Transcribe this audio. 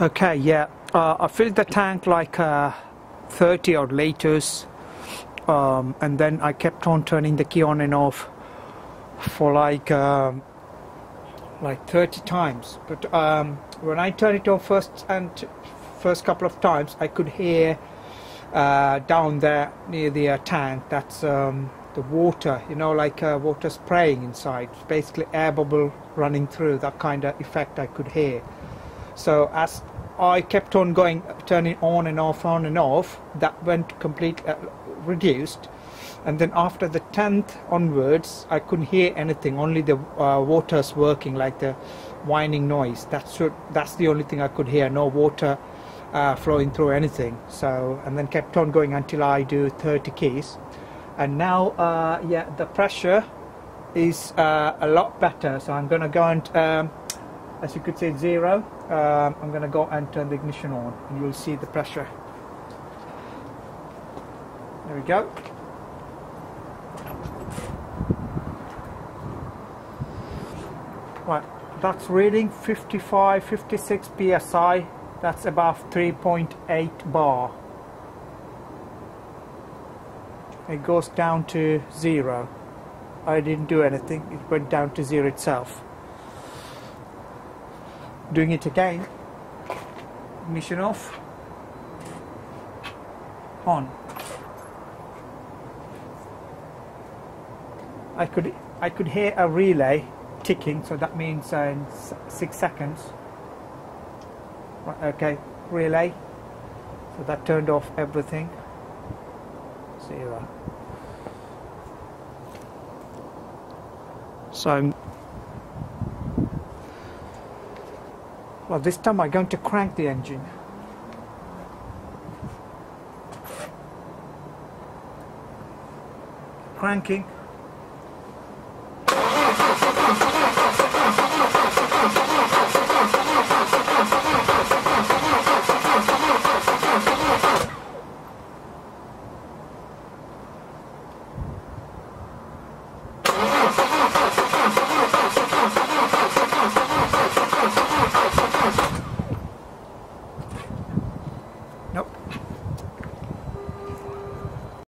Okay, yeah. Uh, I filled the tank like uh, 30 odd liters, um, and then I kept on turning the key on and off for like um, like 30 times. But um, when I turned it off first and first couple of times, I could hear uh, down there near the uh, tank that's um, the water, you know, like uh, water spraying inside. Basically air bubble running through. That kind of effect I could hear. So as I kept on going, turning on and off, on and off, that went completely uh, reduced. And then after the 10th onwards, I couldn't hear anything, only the uh, water's working, like the whining noise. That's, what, that's the only thing I could hear, no water uh, flowing through anything. So, and then kept on going until I do 30 keys. And now, uh, yeah, the pressure is uh, a lot better. So I'm going to go and, um, as you could say zero. Um, I'm going to go and turn the ignition on, and you'll see the pressure. There we go. Right, that's reading 55, 56 psi. That's above 3.8 bar. It goes down to zero. I didn't do anything, it went down to zero itself. Doing it again. Ignition off. On. I could I could hear a relay ticking, so that means uh, in six seconds. Right, okay, relay. So that turned off everything. Zero. So I'm well this time I'm going to crank the engine. Cranking